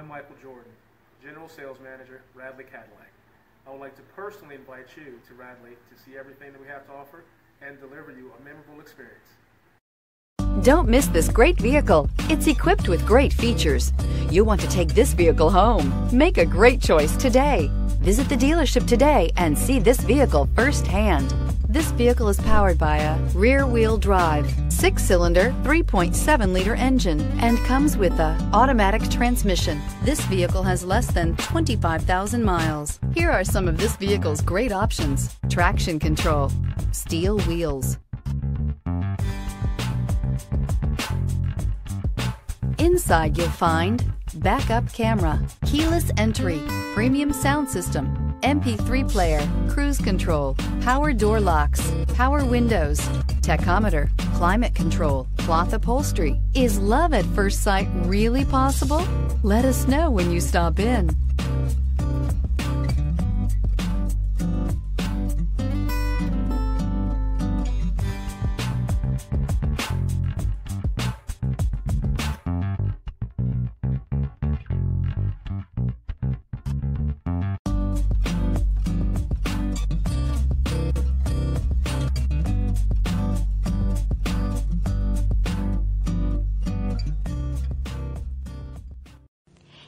I'm Michael Jordan, General Sales Manager, Radley Cadillac. I would like to personally invite you to Radley to see everything that we have to offer and deliver you a memorable experience. Don't miss this great vehicle. It's equipped with great features. You want to take this vehicle home. Make a great choice today. Visit the dealership today and see this vehicle firsthand. This vehicle is powered by a rear wheel drive, six cylinder, 3.7 liter engine, and comes with a automatic transmission. This vehicle has less than 25,000 miles. Here are some of this vehicle's great options traction control, steel wheels Inside you'll find backup camera, keyless entry, premium sound system, MP3 player, cruise control, power door locks, power windows, tachometer, climate control, cloth upholstery. Is love at first sight really possible? Let us know when you stop in.